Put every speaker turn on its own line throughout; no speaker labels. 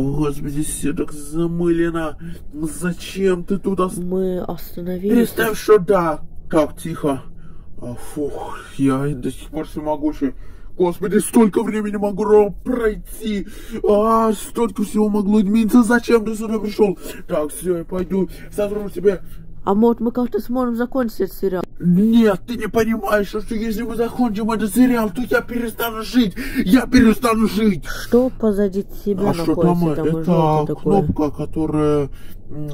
Господи, все так замылено. Зачем ты тут ос-
Мы остановились.
Представь, что да. Так, тихо. А, Фух, я до сих пор всемогущий. Господи, столько времени могло пройти. А, столько всего могло измениться. Зачем ты сюда пришел? Так, все, я пойду сотру тебе.
А может мы как-то сможем закончить этот сериал?
Нет, ты не понимаешь, что если мы закончим этот сериал, то я перестану жить. Я перестану жить.
Что позади тебя
а что там?
находится? Там
Это
желтое такое.
кнопка, которая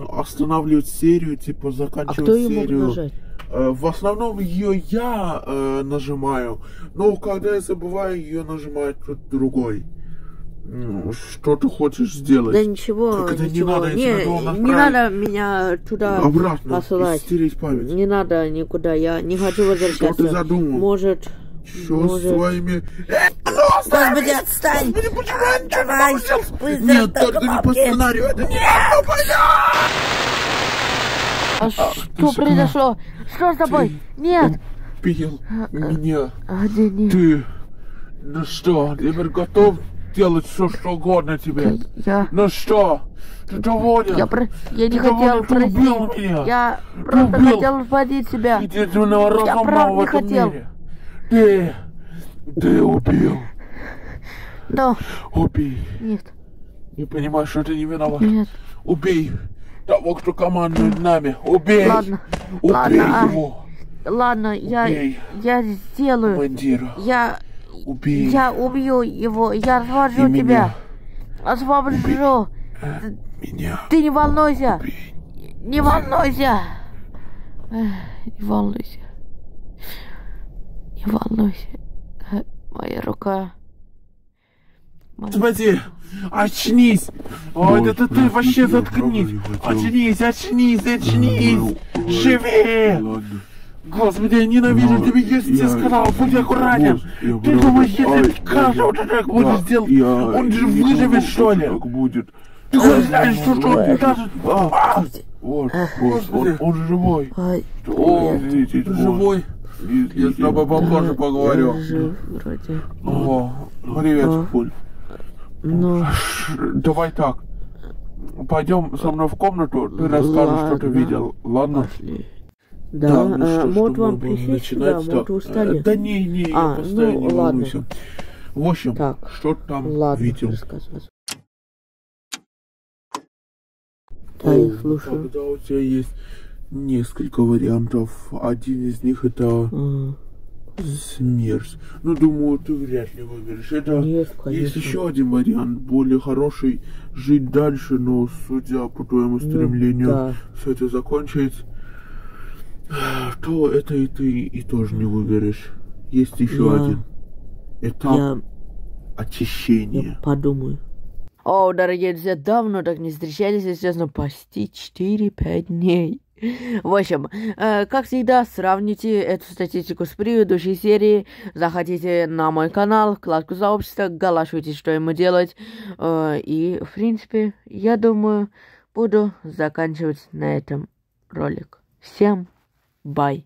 останавливает серию, типа
А
заканчивает
кто ее мог
серию.
нажать?
Э, В основном ее я э, нажимаю, но когда я забываю, ее нажимает кто-то другой. М, Что ты хочешь сделать?
Да ничего,
Так это не
ничего.
надо,
не, не надо меня туда
Обратно,
посылать.
стереть память.
Не надо никуда, я не хочу возвращаться.
Что ты задумал?
Может,
Что с твоими... Э, ну,
Господи, отстань!
Господи, почему я ничего не
Давай,
получил?
быстро,
Нет, только не по сценарию. Это ну понятно!
А что произошло? Что с тобой? Нет!
Пил меня.
А, где нет?
Ты, ну что, теперь готов делать все, что угодно тебе?
Я...
Ну что, ты доволен?
Я, про... я не
Ты
хотел
доволен? Ты убил меня.
Я просто
убил.
хотел освободить себя.
Единственного разумного
правда
в
не
этом
хотел.
мире. Ты, ты убил.
Но,
Убей.
нет,
Не понимаешь, что ты не виноват.
нет.
Убей того, кто командует нами. Убей.
Ладно,
Убей
ладно, а.
его.
Ладно, я,
Убей.
я сделаю.
Командира.
Я,
Убей.
я убью его. Я освобожу
И меня.
тебя. Освобожу.
Меня.
Ты не волнуйся.
Убей.
Не волнуйся. Не волнуйся. Не волнуйся. Моя рука. Моя-
Господи, очнись! Ой,
Ой,
да ты, ты вообще заткнись! Очнись, очнись, очнись! Живи! Господи, я ненавижу
Но
тебя, я же тебе
я-
сказал, будь аккуратен! Ты думаешь, если
Ай,
каждого так будешь делать, он же выживет, что ли?
Так будет.
Ты хоть знаешь, что, что он даже... А,
Вот, босс, он,
Господи.
он живой.
Ай,
О,
Извините,
ты
босс.
живой? Я с тобой попозже поговорю.
я жив вроде.
О, привет,
А.
Пуль.
Ну,
Давай так. Пойдем со мной в комнату, ты расскажешь, что ты видел, ладно?
пошли. Да,
ну
а,
что
может
мы
вам может
да.
вы устали?
Да не, не, я
А,
постою,
ну,
не
ладно.
волнуйся. В общем,
Так,
что там
ладно,
видел?
Да, я
О,
слушаю.
Когда у тебя есть несколько вариантов, один из них это
А,
смерть. Ну, думаю, ты вряд ли выберешь. Это
Нет,
есть еще один вариант, более хороший, жить дальше, но судя по твоему
Ну,
стремлению
да.
все это закончить, то это и ты и тоже не выберешь. Есть еще
Я-
один этап
Я,
очищения.
я подумаю. О, дорогие друзья, давно так не встречались, если честно, почти 4-5 дней. В общем, э, как всегда, сравните эту статистику с предыдущей серии. Заходите на мой канал, вкладку сообщества, галашивайте, что ему делать. Э, и, в принципе, я думаю, буду заканчивать на этом ролик. Всем Bye.